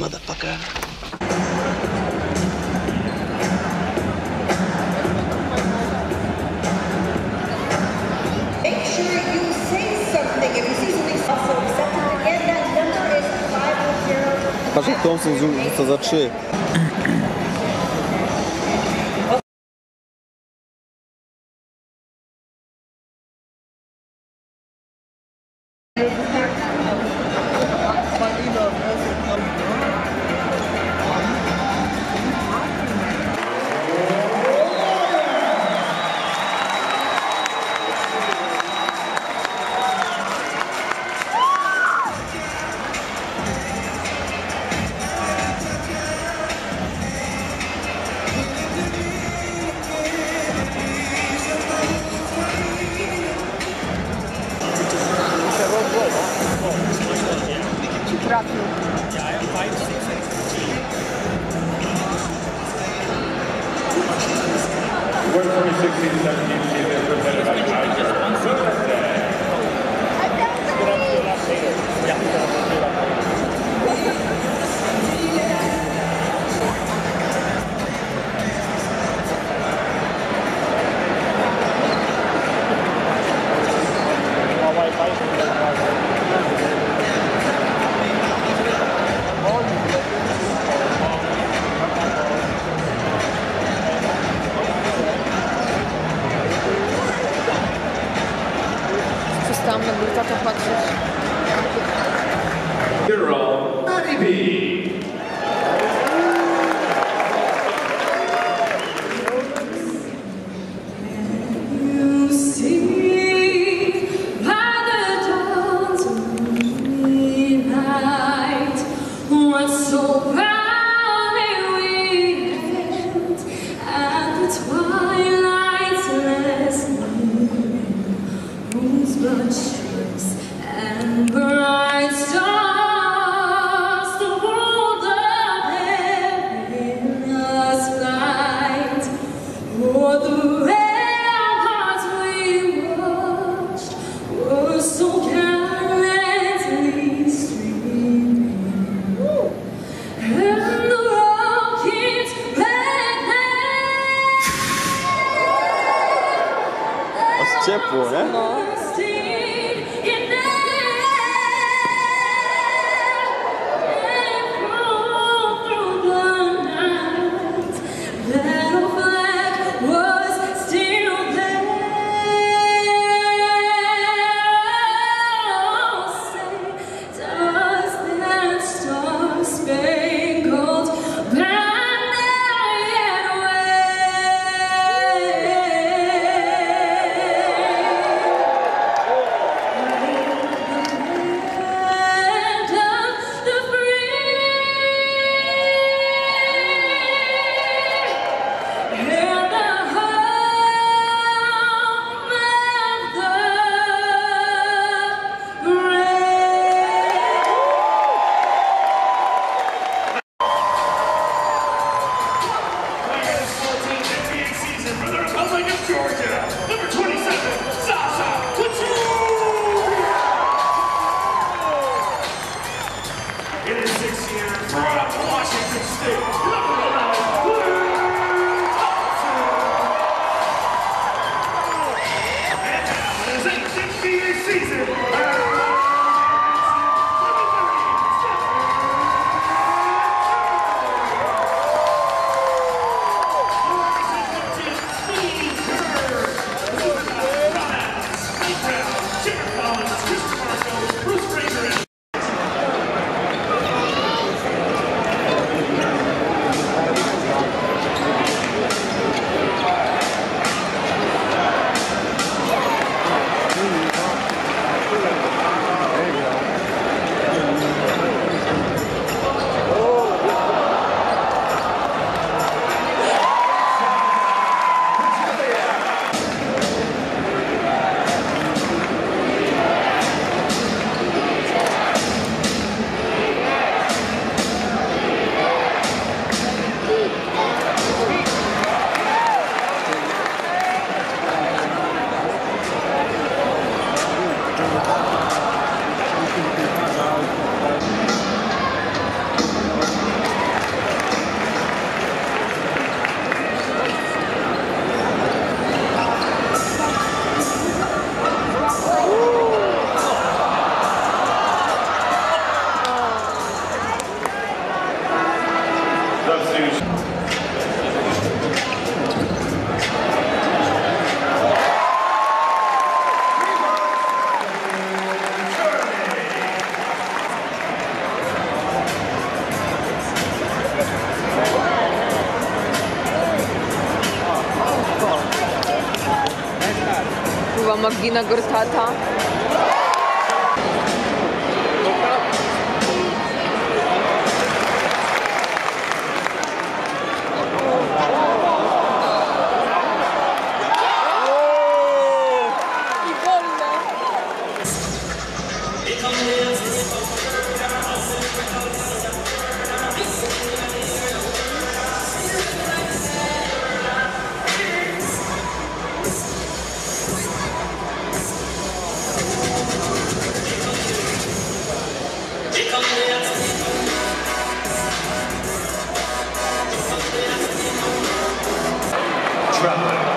motherfucker. Make sure you say something. If you see something also accepted again, that number is 510. Patrz jak Thompson rzuca za Gracias. Thank you. tam będę za to B. É Tipo, né? Nossa. For the Georgia. Number 27, Zaza Pachulia. In his sixth year, throughout Washington State, वह मग्गी नगर था, था। Trump.